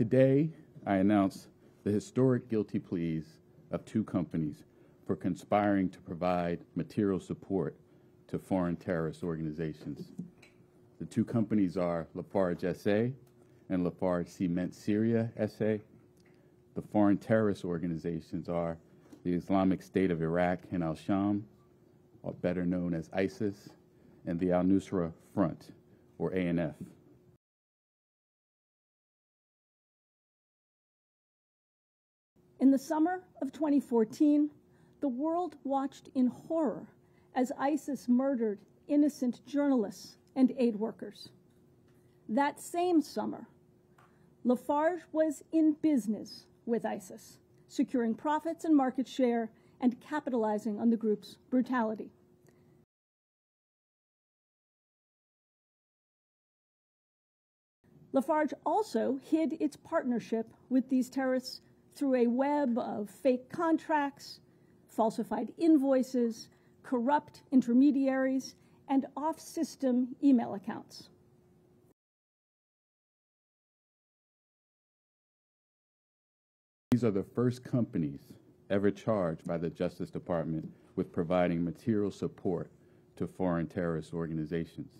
Today, I announce the historic guilty pleas of two companies for conspiring to provide material support to foreign terrorist organizations. The two companies are Lafarge SA and Lafarge Cement Syria SA. The foreign terrorist organizations are the Islamic State of Iraq and Al Sham, or better known as ISIS, and the Al Nusra Front, or ANF. In the summer of 2014, the world watched in horror as ISIS murdered innocent journalists and aid workers. That same summer, Lafarge was in business with ISIS, securing profits and market share and capitalizing on the group's brutality. Lafarge also hid its partnership with these terrorists through a web of fake contracts, falsified invoices, corrupt intermediaries, and off system email accounts. These are the first companies ever charged by the Justice Department with providing material support to foreign terrorist organizations.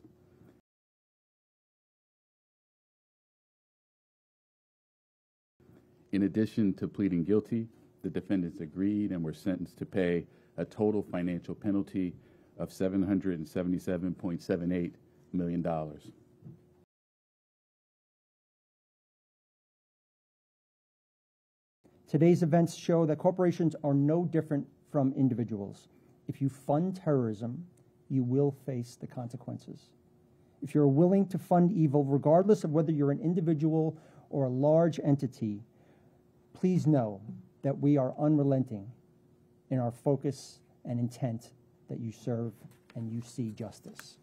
In addition to pleading guilty, the defendants agreed and were sentenced to pay a total financial penalty of $777.78 million. Today's events show that corporations are no different from individuals. If you fund terrorism, you will face the consequences. If you're willing to fund evil, regardless of whether you're an individual or a large entity, please know that we are unrelenting in our focus and intent that you serve and you see justice.